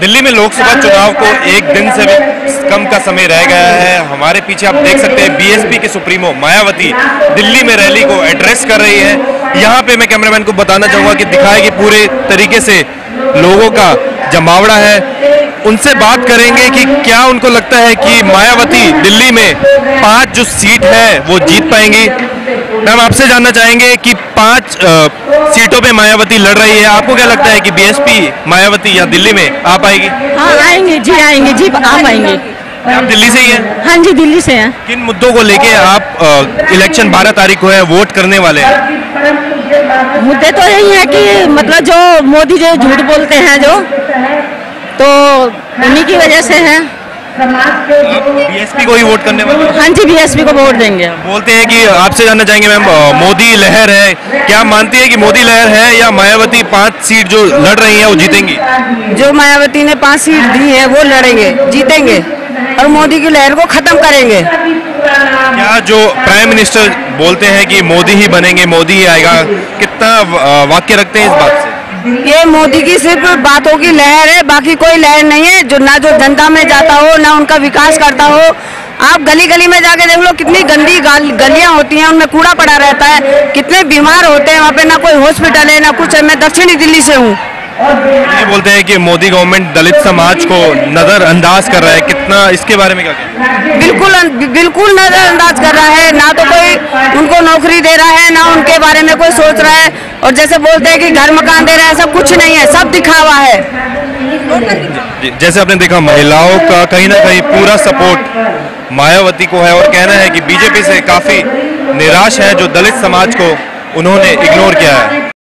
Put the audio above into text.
दिल्ली में लोकसभा चुनाव को एक दिन से भी कम का समय रह गया है। हमारे पीछे आप देख सकते हैं बीएसपी के सुप्रीमो मायावती दिल्ली में रैली को एड्रेस कर रही है। यहाँ पे मैं कैमरामैन को बताना चाहूँगा कि दिखाए कि पूरे तरीके से लोगों का जमावड़ा है उनसे बात करेंगे कि क्या उनको लगता है कि मायावती दिल्ली में पाँच जो सीट है वो जीत पाएँगी। मैम आपसे जानना चाहेंगे कि पाँच सीटों पे मायावती लड़ रही है। आपको क्या लगता है कि बीएसपी मायावती या दिल्ली में आ पाएगी हाँ आएँगे जी आएँगे जी आ पाएँगे आप दिल्ली से ही हैं? हाँ जी दिल्ली से हैं। किन मुद्दों को लेके आप इलेक्शन 12 तारीख को है वोट करने वाले हैं? मुद्दे तो यही है कि मतलब जो मोदी जो झूठ बोलते हैं जो तो उन्हीं की वजह से है। बीएसपी को ही वोट करने वाले हाँ? जी बीएसपी को वोट देंगे हम। बोलते हैं कि आपसे जानना चाहेंगे मैम मोदी लहर है। क्या मानती है कि मोदी लहर है या मायावती पाँच सीट जो लड़ रही हैं वो जीतेंगी? जो मायावती ने पाँच सीट दी है वो लड़ेंगे जीतेंगे। और मोदी की लहर को खत्म करेंगे। क्या जो प्राइम मिनिस्टर बोलते हैं कि मोदी ही बनेंगे मोदी ही आएगा? कितना वाक्य रखते हैं इस बात से? ये मोदी की सिर्फ़ बातों की लहर है बाकी कोई लहर नहीं है। जो ना जो जनता में जाता हो ना उनका विकास करता हो। आप गली गली में जाके देख लो कितनी गंदी गाल- गलियाँ होती हैं उनमें कूड़ा पड़ा रहता है। कितने बीमार होते हैं वहाँ पे ना कोई हॉस्पिटल है ना कुछ है। मैं दक्षिणी दिल्ली से हूँ। ये बोलते हैं कि मोदी गवर्नमेंट दलित समाज को नजरअंदाज कर रहा है। कितना इसके बारे में क्या बिल्कुल बिल्कुल नजरअंदाज कर रहा है। ना तो कोई उनको नौकरी दे रहा है ना उनके बारे में कोई सोच रहा है। और जैसे बोलते हैं कि घर मकान दे रहे हैं, सब कुछ नहीं है, सब दिखा हुआ है जैसे आपने देखा, महिलाओं का कहीं ना कहीं पूरा सपोर्ट मायावती को है और कहना है कि बीजेपी से काफ़ी निराश है जो दलित समाज को उन्होंने इग्नोर किया है।